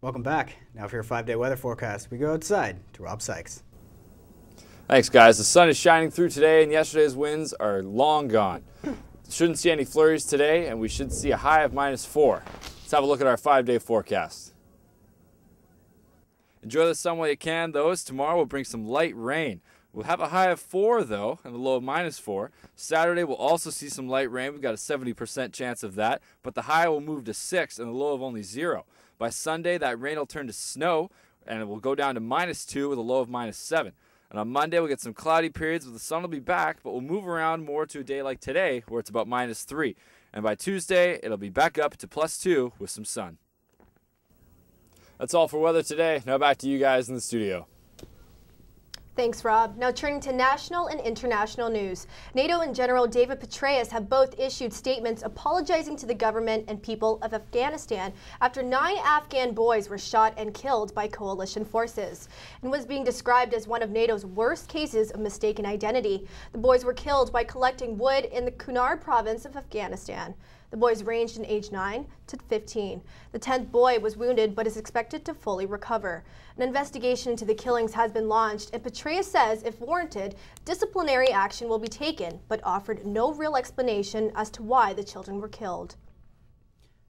Welcome back. Now for your five-day weather forecast, we go outside to Rob Sykes. Thanks, guys. The sun is shining through today, and yesterday's winds are long gone. Shouldn't see any flurries today, and we should see a high of minus four. Let's have a look at our five-day forecast. Enjoy the sun while you can, though, as tomorrow will bring some light rain. We'll have a high of 4, though, and a low of minus 4. Saturday, we'll also see some light rain. We've got a 70% chance of that, but the high will move to 6 and the low of only 0. By Sunday, that rain will turn to snow, and it will go down to minus 2 with a low of minus 7. And on Monday, we'll get some cloudy periods where the sun will be back, but we'll move around more to a day like today, where it's about minus 3. And by Tuesday, it'll be back up to plus 2 with some sun. That's all for weather today. Now back to you guys in the studio. Thanks, Rob. Now turning to national and international news. NATO and General David Petraeus have both issued statements apologizing to the government and people of Afghanistan after nine Afghan boys were shot and killed by coalition forces and was being described as one of NATO's worst cases of mistaken identity. The boys were killed by collecting wood in the Kunar province of Afghanistan. The boys ranged in age 9 to 15. The 10th boy was wounded but is expected to fully recover. An investigation into the killings has been launched, and Petraeus says, if warranted, disciplinary action will be taken, but offered no real explanation as to why the children were killed.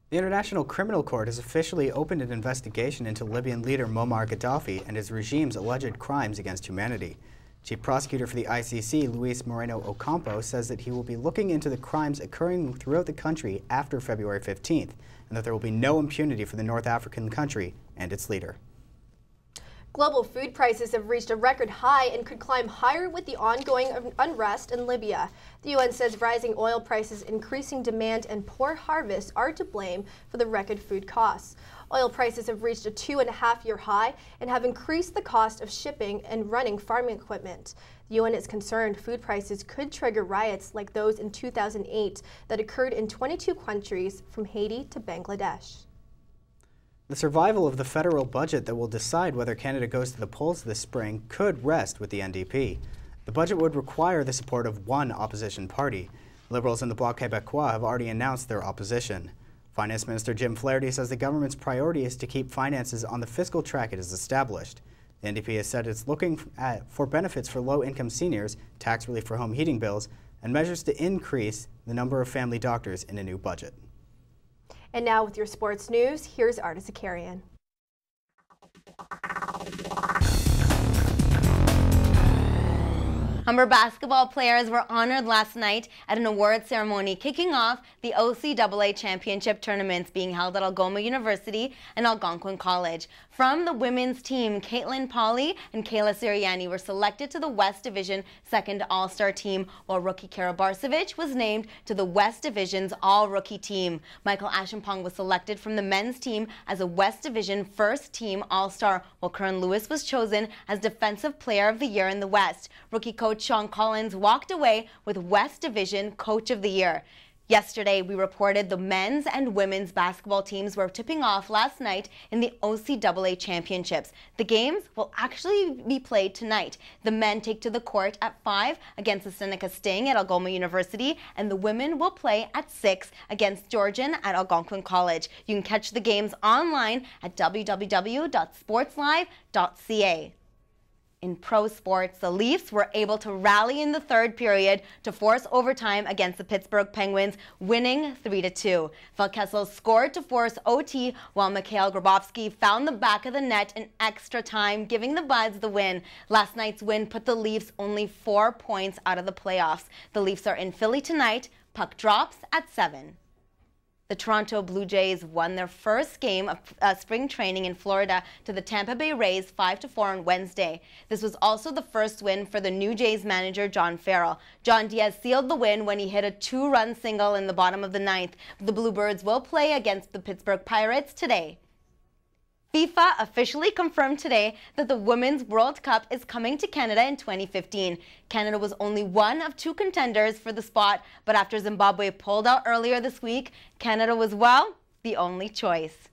The International Criminal Court has officially opened an investigation into Libyan leader Muammar Gaddafi and his regime's alleged crimes against humanity. Chief Prosecutor for the ICC, Luis Moreno Ocampo, says that he will be looking into the crimes occurring throughout the country after February 15th, and that there will be no impunity for the North African country and its leader. Global food prices have reached a record high and could climb higher with the ongoing unrest in Libya. The UN says rising oil prices, increasing demand, and poor harvests are to blame for the record food costs. Oil prices have reached a two and a half year high and have increased the cost of shipping and running farming equipment. The UN is concerned food prices could trigger riots like those in 2008 that occurred in 22 countries from Haiti to Bangladesh. The survival of the federal budget that will decide whether Canada goes to the polls this spring could rest with the NDP. The budget would require the support of one opposition party. Liberals in the Bloc Québécois have already announced their opposition. Finance Minister Jim Flaherty says the government's priority is to keep finances on the fiscal track it has established. The NDP has said it's looking at, for benefits for low-income seniors, tax relief for home heating bills, and measures to increase the number of family doctors in a new budget. And now with your sports news, here's Artis Zakarian. Humber basketball players were honored last night at an award ceremony kicking off the OCAA championship tournaments being held at Algoma University and Algonquin College. From the women's team, Caitlin Polly and Kayla Siriani were selected to the West Division second All-Star team, while rookie Kara Barcevic was named to the West Division's All-Rookie team. Michael Ashenpong was selected from the men's team as a West Division first team All-Star, while Kern Lewis was chosen as Defensive Player of the Year in the West. Rookie coach coach Sean Collins walked away with West Division Coach of the Year. Yesterday, we reported the men's and women's basketball teams were tipping off last night in the OCAA championships. The games will actually be played tonight. The men take to the court at 5 against the Seneca Sting at Algoma University, and the women will play at 6 against Georgian at Algonquin College. You can catch the games online at www.sportslive.ca. In pro sports, the Leafs were able to rally in the third period to force overtime against the Pittsburgh Penguins, winning 3-2. Phil Kessel scored to force OT, while Mikhail Grabovski found the back of the net in extra time, giving the Buds the win. Last night's win put the Leafs only four points out of the playoffs. The Leafs are in Philly tonight. Puck drops at 7. The Toronto Blue Jays won their first game of uh, spring training in Florida to the Tampa Bay Rays 5-4 on Wednesday. This was also the first win for the new Jays manager John Farrell. John Diaz sealed the win when he hit a two-run single in the bottom of the ninth. The Bluebirds will play against the Pittsburgh Pirates today. FIFA officially confirmed today that the Women's World Cup is coming to Canada in 2015. Canada was only one of two contenders for the spot, but after Zimbabwe pulled out earlier this week, Canada was, well, the only choice.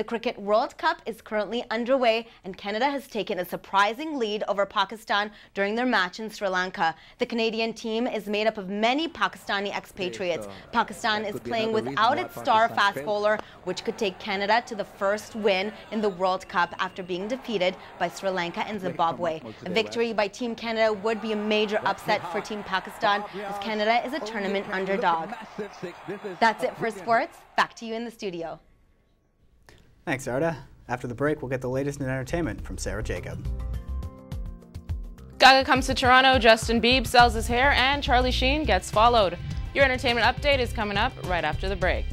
The Cricket World Cup is currently underway and Canada has taken a surprising lead over Pakistan during their match in Sri Lanka. The Canadian team is made up of many Pakistani expatriates. Pakistan is playing without its star fast bowler, which could take Canada to the first win in the World Cup after being defeated by Sri Lanka and Zimbabwe. A victory by Team Canada would be a major upset for Team Pakistan as Canada is a tournament underdog. That's it for sports. Back to you in the studio. Thanks, Arda. After the break, we'll get the latest in entertainment from Sarah Jacob. Gaga comes to Toronto, Justin Bieber sells his hair, and Charlie Sheen gets followed. Your entertainment update is coming up right after the break.